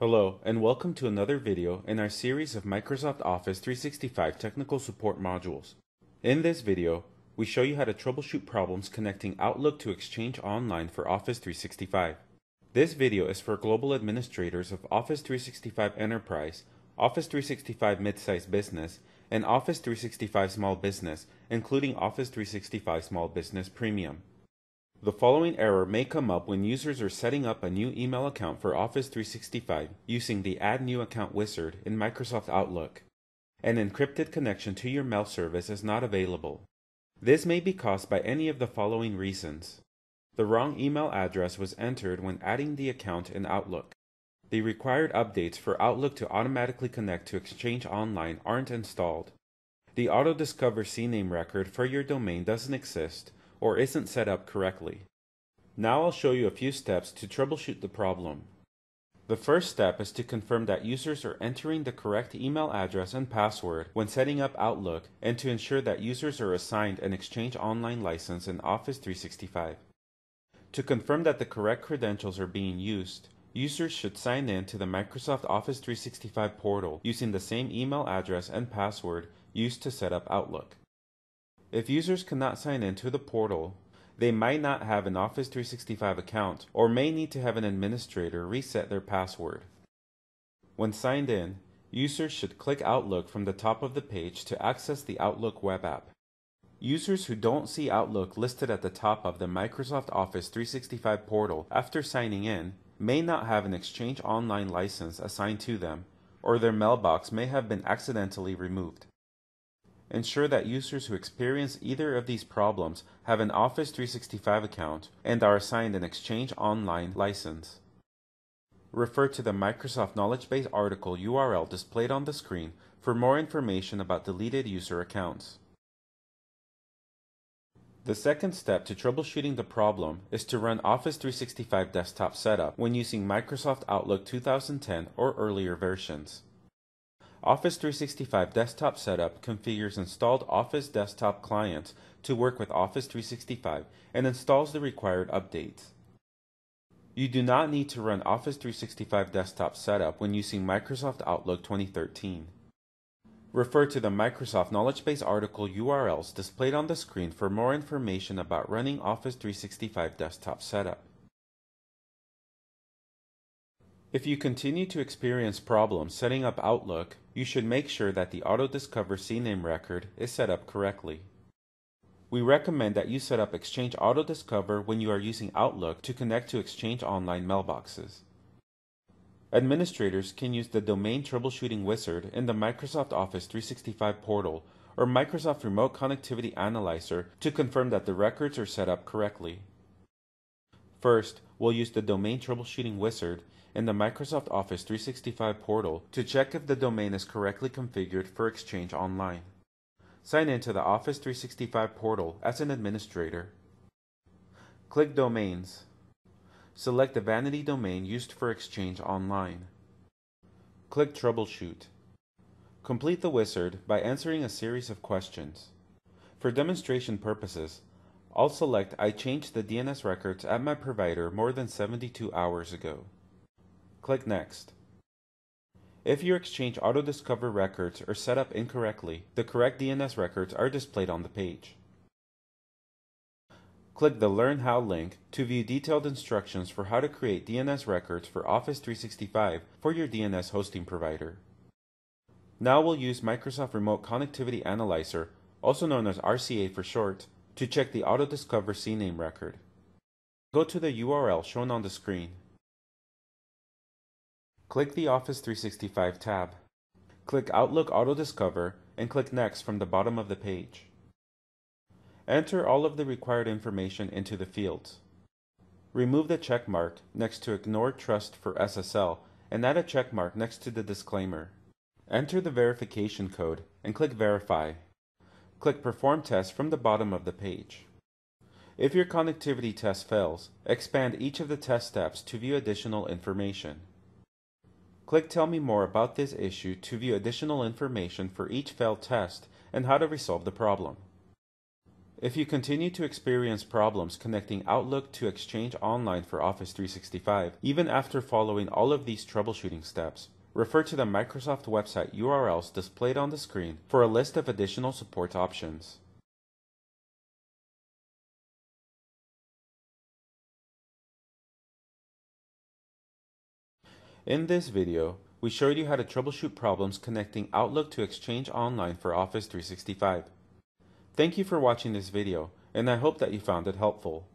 Hello, and welcome to another video in our series of Microsoft Office 365 technical support modules. In this video, we show you how to troubleshoot problems connecting Outlook to Exchange Online for Office 365. This video is for global administrators of Office 365 Enterprise, Office 365 Midsize Business, and Office 365 Small Business, including Office 365 Small Business Premium. The following error may come up when users are setting up a new email account for Office 365 using the Add New Account wizard in Microsoft Outlook. An encrypted connection to your mail service is not available. This may be caused by any of the following reasons. The wrong email address was entered when adding the account in Outlook. The required updates for Outlook to automatically connect to Exchange Online aren't installed. The Auto Discover CNAME record for your domain doesn't exist or isn't set up correctly. Now I'll show you a few steps to troubleshoot the problem. The first step is to confirm that users are entering the correct email address and password when setting up Outlook and to ensure that users are assigned an Exchange Online license in Office 365. To confirm that the correct credentials are being used, users should sign in to the Microsoft Office 365 portal using the same email address and password used to set up Outlook. If users cannot sign in to the portal, they might not have an Office 365 account or may need to have an administrator reset their password. When signed in, users should click Outlook from the top of the page to access the Outlook web app. Users who don't see Outlook listed at the top of the Microsoft Office 365 portal after signing in may not have an Exchange Online license assigned to them, or their mailbox may have been accidentally removed. Ensure that users who experience either of these problems have an Office 365 account and are assigned an Exchange Online license. Refer to the Microsoft Knowledge Base article URL displayed on the screen for more information about deleted user accounts. The second step to troubleshooting the problem is to run Office 365 Desktop Setup when using Microsoft Outlook 2010 or earlier versions. Office 365 Desktop Setup configures installed Office desktop clients to work with Office 365 and installs the required updates. You do not need to run Office 365 Desktop Setup when using Microsoft Outlook 2013. Refer to the Microsoft Knowledge Base article URLs displayed on the screen for more information about running Office 365 Desktop Setup. If you continue to experience problems setting up Outlook, you should make sure that the Auto Discover CNAME record is set up correctly. We recommend that you set up Exchange Auto Discover when you are using Outlook to connect to Exchange Online mailboxes. Administrators can use the Domain Troubleshooting Wizard in the Microsoft Office 365 portal or Microsoft Remote Connectivity Analyzer to confirm that the records are set up correctly. First, we'll use the Domain Troubleshooting Wizard in the Microsoft Office 365 portal to check if the domain is correctly configured for Exchange Online. Sign in to the Office 365 portal as an administrator. Click Domains. Select the vanity domain used for Exchange Online. Click Troubleshoot. Complete the wizard by answering a series of questions. For demonstration purposes, I'll select I changed the DNS records at my provider more than 72 hours ago. Click Next. If your Exchange Auto Discover records are set up incorrectly, the correct DNS records are displayed on the page. Click the Learn How link to view detailed instructions for how to create DNS records for Office 365 for your DNS hosting provider. Now we'll use Microsoft Remote Connectivity Analyzer, also known as RCA for short, to check the Auto Discover CNAME record. Go to the URL shown on the screen Click the Office 365 tab. Click Outlook Auto Discover and click Next from the bottom of the page. Enter all of the required information into the fields. Remove the check mark next to Ignore Trust for SSL and add a check mark next to the disclaimer. Enter the verification code and click Verify. Click Perform Test from the bottom of the page. If your connectivity test fails, expand each of the test steps to view additional information. Click Tell me more about this issue to view additional information for each failed test and how to resolve the problem. If you continue to experience problems connecting Outlook to Exchange Online for Office 365, even after following all of these troubleshooting steps, refer to the Microsoft website URLs displayed on the screen for a list of additional support options. In this video, we showed you how to troubleshoot problems connecting Outlook to Exchange Online for Office 365. Thank you for watching this video, and I hope that you found it helpful.